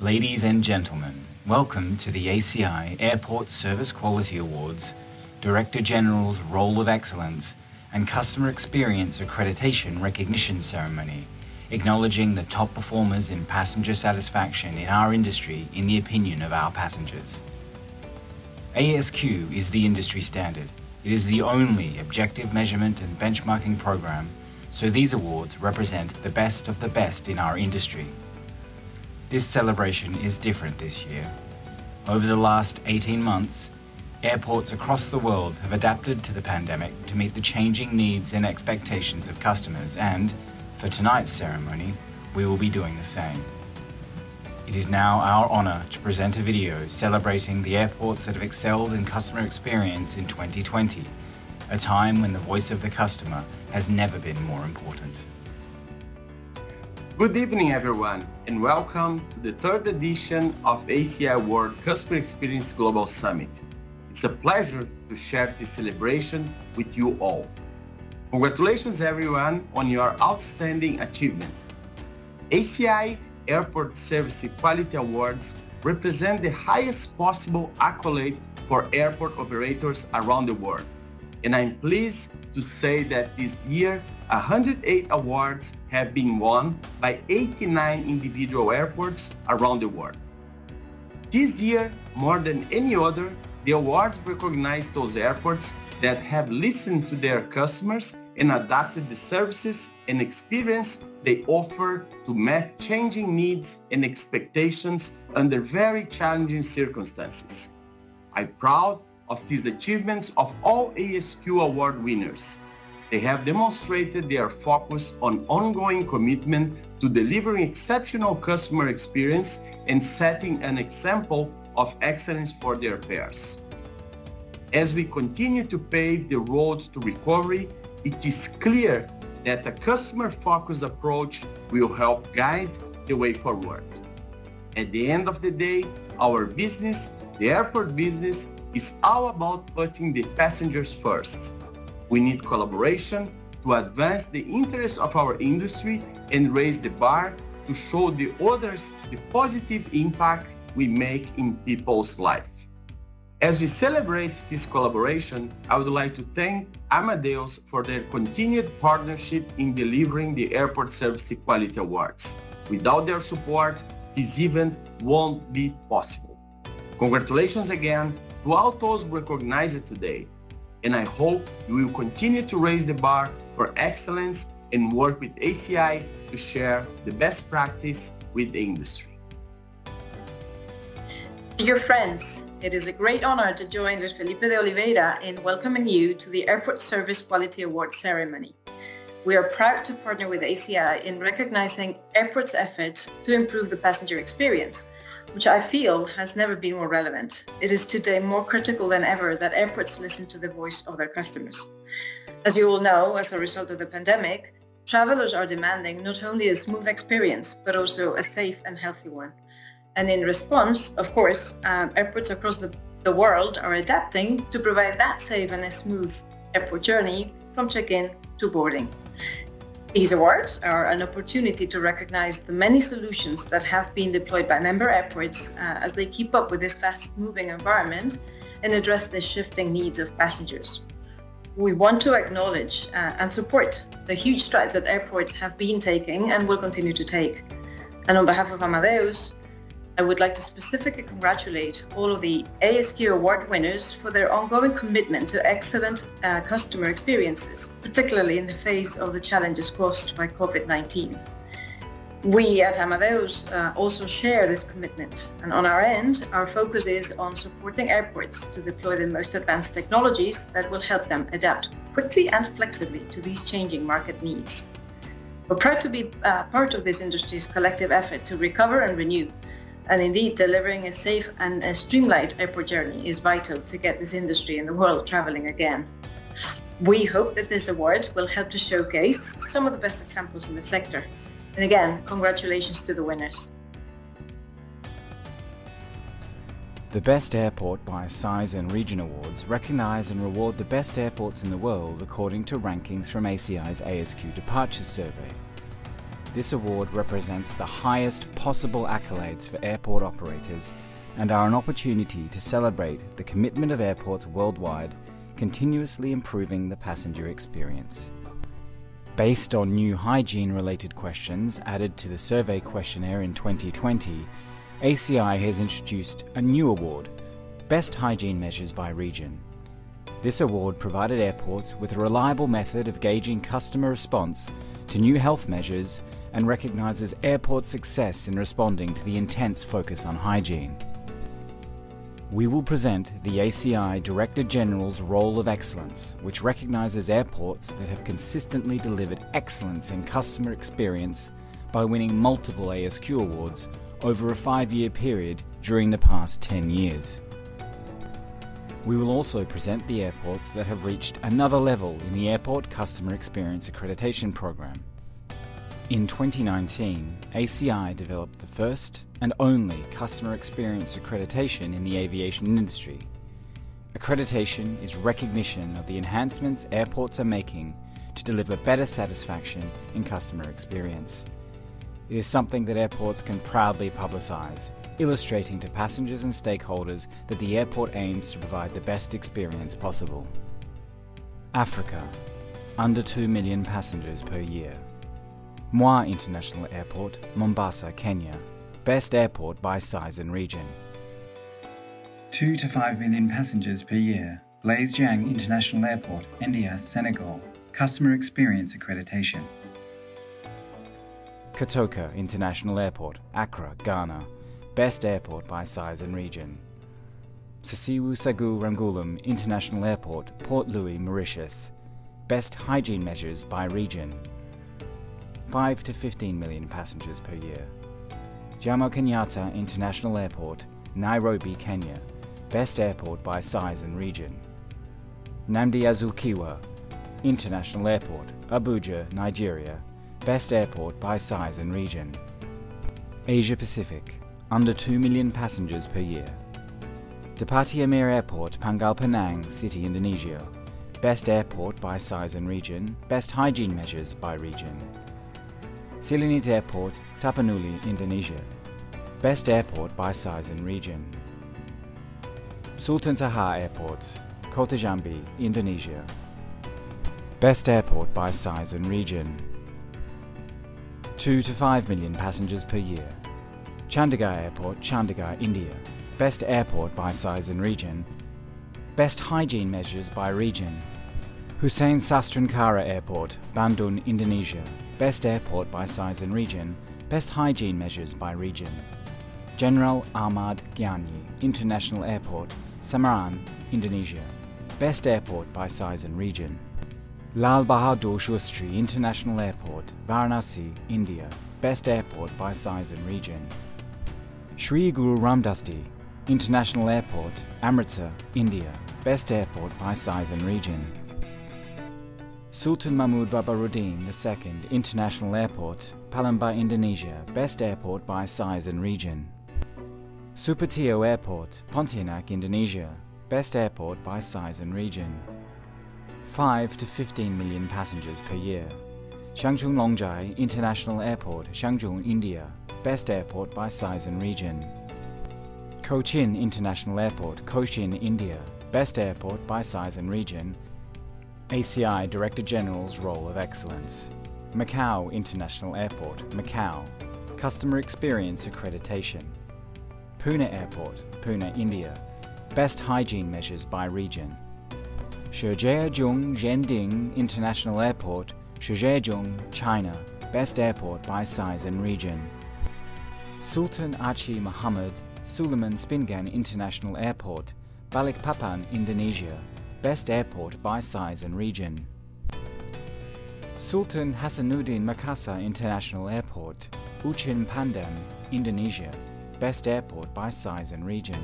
Ladies and gentlemen, welcome to the ACI Airport Service Quality Awards, Director General's Roll of Excellence, and Customer Experience Accreditation Recognition Ceremony, acknowledging the top performers in passenger satisfaction in our industry in the opinion of our passengers. ASQ is the industry standard. It is the only objective measurement and benchmarking program, so these awards represent the best of the best in our industry. This celebration is different this year. Over the last 18 months, airports across the world have adapted to the pandemic to meet the changing needs and expectations of customers, and for tonight's ceremony, we will be doing the same. It is now our honour to present a video celebrating the airports that have excelled in customer experience in 2020, a time when the voice of the customer has never been more important. Good evening, everyone, and welcome to the third edition of ACI World Customer Experience Global Summit. It's a pleasure to share this celebration with you all. Congratulations, everyone, on your outstanding achievement. ACI Airport Service Quality Awards represent the highest possible accolade for airport operators around the world. And I'm pleased to say that this year 108 awards have been won by 89 individual airports around the world. This year, more than any other, the awards recognize those airports that have listened to their customers and adapted the services and experience they offer to meet changing needs and expectations under very challenging circumstances. I'm proud of these achievements of all ASQ award winners they have demonstrated their focus on ongoing commitment to delivering exceptional customer experience and setting an example of excellence for their peers. As we continue to pave the road to recovery, it is clear that a customer-focused approach will help guide the way forward. At the end of the day, our business, the airport business, is all about putting the passengers first. We need collaboration to advance the interests of our industry and raise the bar to show the others the positive impact we make in people's life. As we celebrate this collaboration, I would like to thank Amadeus for their continued partnership in delivering the Airport Service Quality Awards. Without their support, this event won't be possible. Congratulations again all those recognized today and I hope you will continue to raise the bar for excellence and work with ACI to share the best practice with the industry. Dear friends, it is a great honor to join with Felipe de Oliveira in welcoming you to the Airport Service Quality Award ceremony. We are proud to partner with ACI in recognizing airports' efforts to improve the passenger experience which I feel has never been more relevant. It is today more critical than ever that airports listen to the voice of their customers. As you all know, as a result of the pandemic, travelers are demanding not only a smooth experience, but also a safe and healthy one. And in response, of course, um, airports across the, the world are adapting to provide that safe and a smooth airport journey from check-in to boarding. These awards are an opportunity to recognize the many solutions that have been deployed by member airports uh, as they keep up with this fast-moving environment and address the shifting needs of passengers. We want to acknowledge uh, and support the huge strides that airports have been taking and will continue to take. And on behalf of Amadeus, I would like to specifically congratulate all of the ASQ award winners for their ongoing commitment to excellent uh, customer experiences, particularly in the face of the challenges caused by COVID-19. We at Amadeus uh, also share this commitment, and on our end, our focus is on supporting airports to deploy the most advanced technologies that will help them adapt quickly and flexibly to these changing market needs. We're proud to be uh, part of this industry's collective effort to recover and renew and indeed, delivering a safe and a streamlined airport journey is vital to get this industry and the world traveling again. We hope that this award will help to showcase some of the best examples in the sector. And again, congratulations to the winners. The Best Airport by Size and Region Awards recognise and reward the best airports in the world according to rankings from ACI's ASQ Departures Survey. This award represents the highest possible accolades for airport operators and are an opportunity to celebrate the commitment of airports worldwide continuously improving the passenger experience. Based on new hygiene related questions added to the survey questionnaire in 2020, ACI has introduced a new award, Best Hygiene Measures by Region. This award provided airports with a reliable method of gauging customer response to new health measures and recognises airport success in responding to the intense focus on hygiene. We will present the ACI Director General's Roll of Excellence, which recognises airports that have consistently delivered excellence in customer experience by winning multiple ASQ awards over a five year period during the past 10 years. We will also present the airports that have reached another level in the Airport Customer Experience Accreditation Program. In 2019, ACI developed the first and only customer experience accreditation in the aviation industry. Accreditation is recognition of the enhancements airports are making to deliver better satisfaction in customer experience. It is something that airports can proudly publicise, illustrating to passengers and stakeholders that the airport aims to provide the best experience possible. Africa, under 2 million passengers per year. Moi International Airport, Mombasa, Kenya. Best airport by size and region. 2 to 5 million passengers per year. Blaise Diagne International Airport, India, Senegal. Customer Experience Accreditation. Kotoka International Airport, Accra, Ghana. Best airport by size and region. Sir Seewoosagur Ramgoolam International Airport, Port Louis, Mauritius. Best hygiene measures by region. 5 to 15 million passengers per year. Jomo Kenyatta International Airport, Nairobi, Kenya, best airport by size and region. Nnamdi Azikiwe International Airport, Abuja, Nigeria, best airport by size and region. Asia Pacific, under 2 million passengers per year. Depati Amir Airport, Pangkal Pinang, City, Indonesia, best airport by size and region, best hygiene measures by region. Silangit Airport, Tapanuli, Indonesia. Best airport by size and region. Sultan Taha Airport, Kota Jambi, Indonesia. Best airport by size and region. 2 to 5 million passengers per year. Chandigarh Airport, Chandigarh, India. Best airport by size and region. Best hygiene measures by region. Husein Sastranegara Airport, Bandung, Indonesia. Best airport by size and region, best hygiene measures by region. General Ahmad Yani International Airport, Semarang, Indonesia. Best airport by size and region. Lal Bahadur Shastri International Airport, Varanasi, India. Best airport by size and region. Sri Guru Ramdas Ji International Airport, Amritsar, India. Best airport by size and region. Sultan Mahmud Badaruddin II International Airport, Palembang, Indonesia, best airport by size and region. Supadio Airport, Pontianak, Indonesia, best airport by size and region. 5 to 15 million passengers per year. Changchun Longjia International Airport, Shangchun, India, best airport by size and region. Cochin International Airport, Cochin, India, best airport by size and region ACI Director General's Roll of Excellence. Macau International Airport, Macau. Customer Experience Accreditation. Pune Airport, Pune, India. Best Hygiene Measures by Region. Shijiazhuang Zhending International Airport, Shijiazhuang, China. Best Airport by Size and Region. Sultan Haji Muhammad Sulaiman Sepinggan International Airport, Balikpapan, Indonesia best airport by size and region. Sultan Hasanuddin Makassar International Airport, Ujung Pandang, Indonesia, best airport by size and region.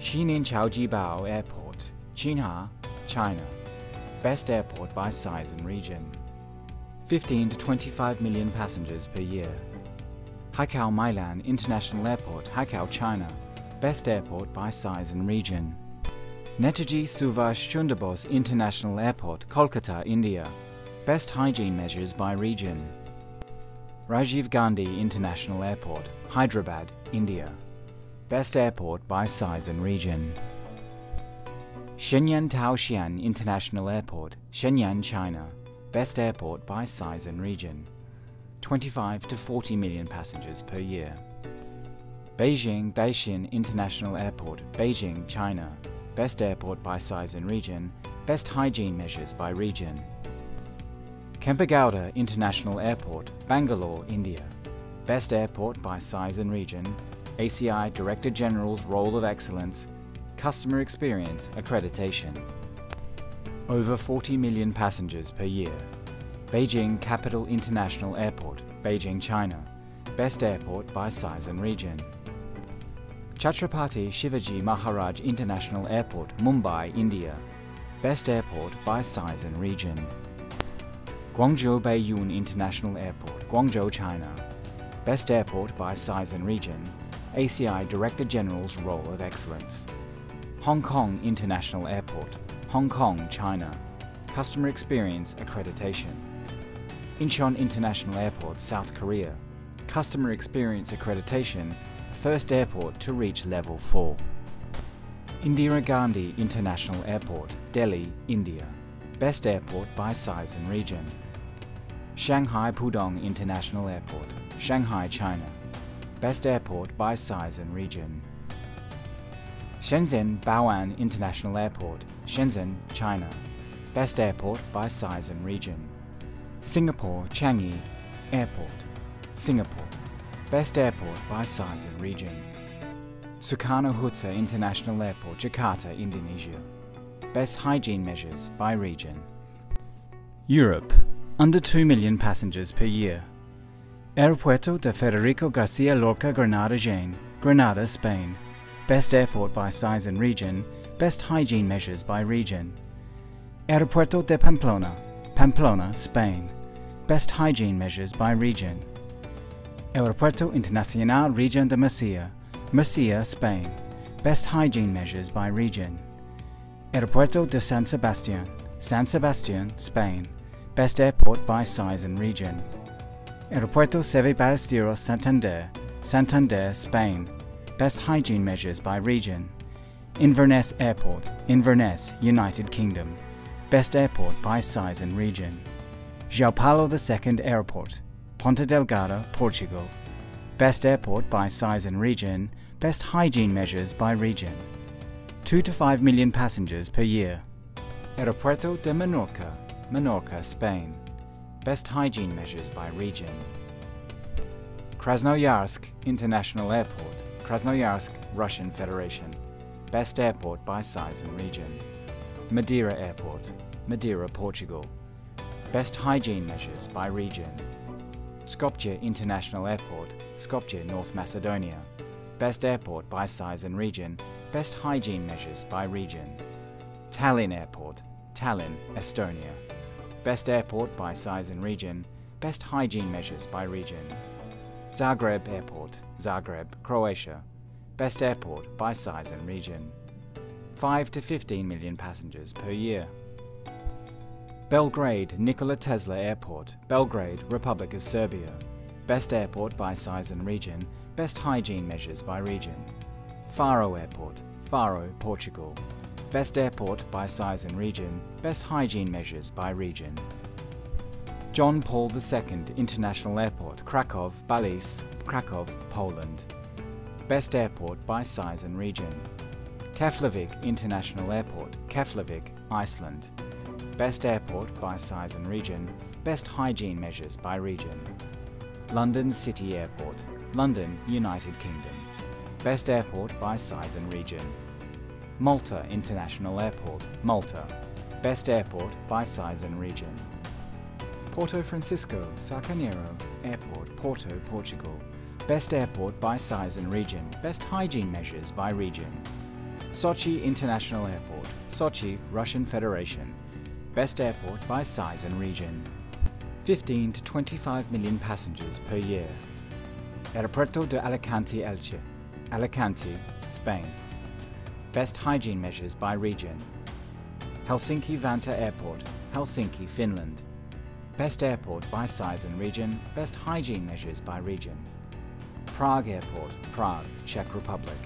Xining Caojiabao Airport, Jinha, China, best airport by size and region. 15 to 25 million passengers per year. Haikou Meilan International Airport, Haikou, China, best airport by size and region. Netaji Subhash Chandra International Airport, Kolkata, India. Best hygiene measures by region. Rajiv Gandhi International Airport, Hyderabad, India. Best airport by size and region. Shenyang Taoxian International Airport, Shenyang, China. Best airport by size and region. 25 to 40 million passengers per year. Beijing Daxing International Airport, Beijing, China. Best airport by size and region. Best hygiene measures by region. Kempegowda International Airport, Bangalore, India. Best airport by size and region. ACI Director General's Roll of Excellence. Customer Experience Accreditation. Over 40 million passengers per year. Beijing Capital International Airport, Beijing, China. Best airport by size and region. Chhatrapati Shivaji Maharaj International Airport, Mumbai, India. Best airport by size and region. Guangzhou Baiyun International Airport, Guangzhou, China. Best airport by size and region. ACI Director General's Roll of Excellence. Hong Kong International Airport, Hong Kong, China. Customer Experience Accreditation. Incheon International Airport, South Korea. Customer Experience Accreditation, first airport to reach Level 4. Indira Gandhi International Airport, Delhi, India. Best airport by size and region. Shanghai Pudong International Airport, Shanghai, China. Best airport by size and region. Shenzhen Baoan International Airport, Shenzhen, China. Best airport by size and region. Singapore Changi Airport, Singapore. Best airport by size and region. Sukarno Hatta International Airport, Jakarta, Indonesia. Best hygiene measures by region. Europe. Under 2 million passengers per year. Aeropuerto de Federico Garcia Lorca Granada Jaén, Granada, Spain. Best airport by size and region. Best hygiene measures by region. Aeropuerto de Pamplona, Pamplona, Spain. Best hygiene measures by region. Aeropuerto Internacional Region de Murcia, Murcia, Spain. Best hygiene measures by region. Aeropuerto de San Sebastian, San Sebastian, Spain. Best airport by size and region. Aeropuerto Seve Ballesteros Santander, Santander, Spain. Best hygiene measures by region. Inverness Airport, Inverness, United Kingdom. Best airport by size and region. João Paulo II Airport, Ponta Delgada, Portugal. Best airport by size and region. Best hygiene measures by region. 2 to 5 million passengers per year. Aeropuerto de Menorca, Menorca, Spain. Best hygiene measures by region. Krasnoyarsk International Airport, Krasnoyarsk, Russian Federation. Best airport by size and region. Madeira Airport, Madeira, Portugal. Best hygiene measures by region. Skopje International Airport, Skopje, North Macedonia. Best airport by size and region. Best hygiene measures by region. Tallinn Airport, Tallinn, Estonia. Best airport by size and region. Best hygiene measures by region. Zagreb Airport, Zagreb, Croatia. Best airport by size and region. 5 to 15 million passengers per year. Belgrade Nikola Tesla Airport, Belgrade, Republic of Serbia. Best airport by size and region. Best hygiene measures by region. Faro Airport, Faro, Portugal. Best airport by size and region. Best hygiene measures by region. John Paul II International Airport, Krakow, Balice, Krakow, Poland. Best airport by size and region. Keflavik International Airport, Keflavik, Iceland. Best airport by size and region. Best hygiene measures by region. London City Airport, London, United Kingdom. Best airport by size and region. Malta International Airport, Malta. Best airport by size and region. Porto Francisco Sá Carneiro Airport, Porto, Portugal. Best airport by size and region. Best hygiene measures by region. Sochi International Airport, Sochi, Russian Federation. Best airport by size and region. 15 to 25 million passengers per year. Aeropuerto de Alicante Elche, Alicante, Spain. Best hygiene measures by region. Helsinki Vantaa Airport, Helsinki, Finland. Best airport by size and region, best hygiene measures by region. Prague Airport, Prague, Czech Republic.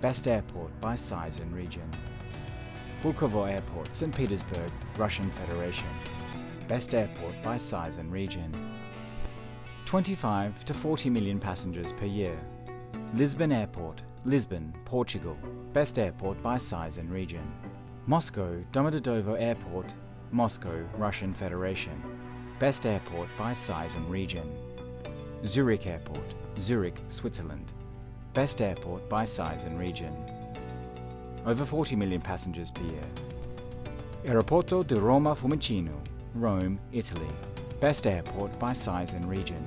Best airport by size and region. Pulkovo Airport, St. Petersburg, Russian Federation. Best airport by size and region. 25 to 40 million passengers per year. Lisbon Airport, Lisbon, Portugal. Best airport by size and region. Moscow Domodedovo Airport, Moscow, Russian Federation. Best airport by size and region. Zurich Airport, Zurich, Switzerland. Best airport by size and region. Over 40 million passengers per year. Aeroporto di Roma Fiumicino, Rome, Italy. Best airport by size and region.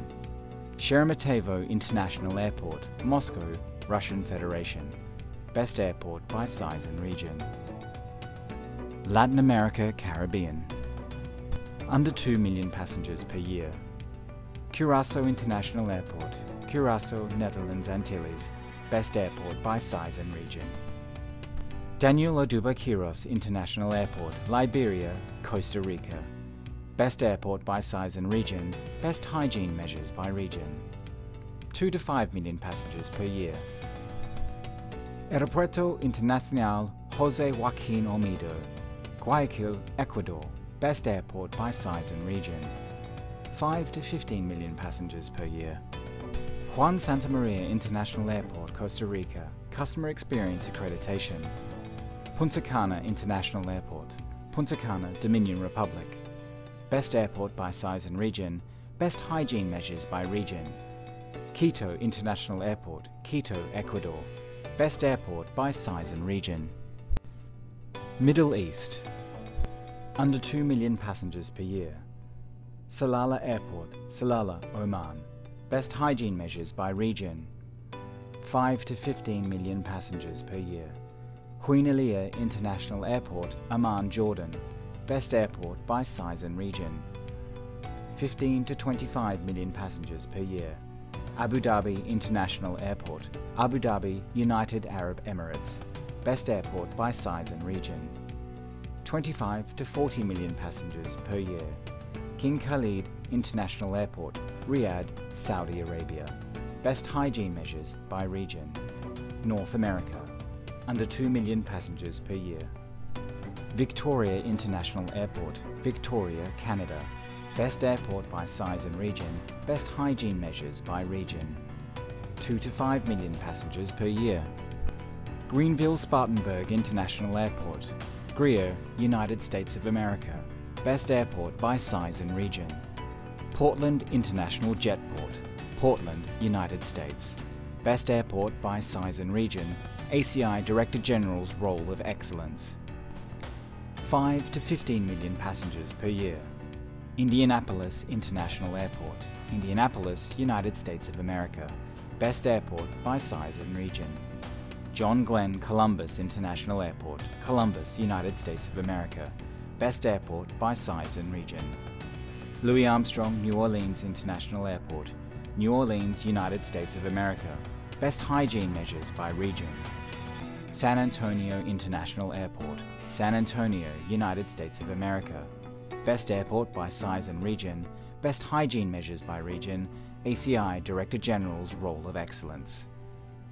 Sheremetyevo International Airport, Moscow, Russian Federation. Best airport by size and region. Latin America, Caribbean. Under 2 million passengers per year. Curaçao International Airport, Curaçao, Netherlands, Antilles. Best airport by size and region. Daniel Oduber Quiros International Airport, Liberia, Costa Rica. Best airport by size and region, best hygiene measures by region. 2 to 5 million passengers per year. Aeropuerto Internacional Jose Joaquin Olmedo, Guayaquil, Ecuador. Best airport by size and region. 5 to 15 million passengers per year. Juan Santa Maria International Airport, Costa Rica. Customer Experience Accreditation. Punta Cana International Airport, Punta Cana, Dominion Republic. Best airport by size and region, best hygiene measures by region. Quito International Airport, Quito, Ecuador. Best airport by size and region. Middle East. Under 2 million passengers per year. Salalah Airport, Salalah, Oman. Best hygiene measures by region. 5 to 15 million passengers per year. Queen Alia International Airport, Amman, Jordan. Best airport by size and region. 15 to 25 million passengers per year. Abu Dhabi International Airport, Abu Dhabi, United Arab Emirates. Best airport by size and region. 25 to 40 million passengers per year. King Khalid International Airport, Riyadh, Saudi Arabia. Best hygiene measures by region. North America, under 2 million passengers per year. Victoria International Airport, Victoria, Canada. Best airport by size and region, best hygiene measures by region. 2 to 5 million passengers per year. Greenville Spartanburg International Airport, Greer, United States of America. Best airport by size and region. Portland International Jetport, Portland, United States. Best airport by size and region, ACI Director General's Roll of Excellence. 5 to 15 million passengers per year. Indianapolis International Airport, Indianapolis, United States of America. Best airport by size and region. John Glenn Columbus International Airport, Columbus, United States of America. Best airport by size and region. Louis Armstrong New Orleans International Airport, New Orleans, United States of America. Best hygiene measures by region. San Antonio International Airport, San Antonio, United States of America. Best airport by size and region, best hygiene measures by region, ACI Director General's Roll of Excellence.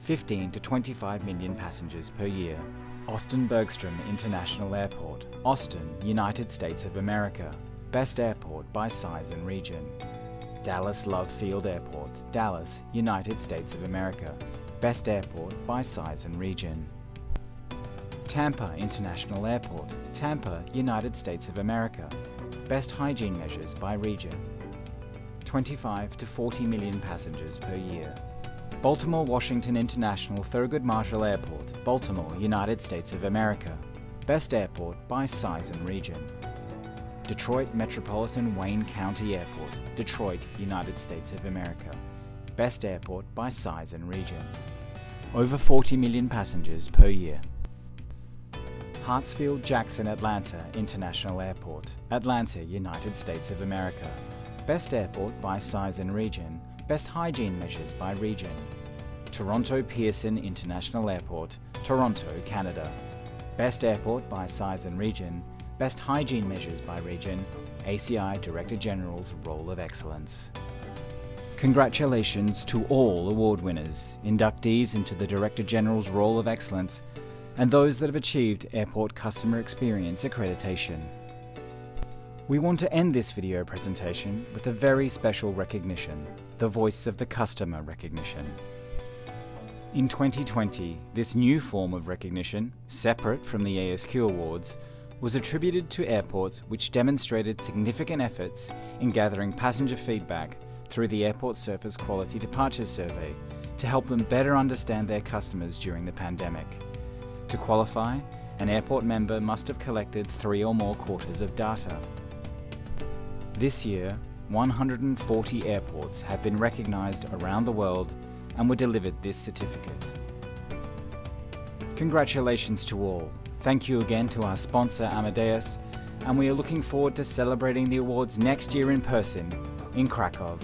15 to 25 million passengers per year. Austin Bergstrom International Airport, Austin, United States of America. Best airport by size and region. Dallas Love Field Airport, Dallas, United States of America. Best airport by size and region. Tampa International Airport, Tampa, United States of America. Best hygiene measures by region. 25 to 40 million passengers per year. Baltimore Washington International Thurgood Marshall Airport, Baltimore, United States of America. Best airport by size and region. Detroit Metropolitan Wayne County Airport, Detroit, United States of America. Best airport by size and region. Over 40 million passengers per year. Hartsfield Jackson Atlanta International Airport, Atlanta, United States of America. Best airport by size and region, best hygiene measures by region. Toronto Pearson International Airport, Toronto, Canada. Best airport by size and region, Best Hygiene Measures by Region, ACI Director General's Roll of Excellence. Congratulations to all award winners, inductees into the Director General's Roll of Excellence, and those that have achieved Airport Customer Experience accreditation. We want to end this video presentation with a very special recognition, the Voice of the Customer recognition. In 2020, this new form of recognition, separate from the ASQ Awards, was attributed to airports which demonstrated significant efforts in gathering passenger feedback through the Airport Service Quality Departure Survey to help them better understand their customers during the pandemic. To qualify, an airport member must have collected three or more quarters of data. This year, 140 airports have been recognised around the world and were delivered this certificate. Congratulations to all. Thank you again to our sponsor Amadeus, and we are looking forward to celebrating the awards next year in person in Krakow.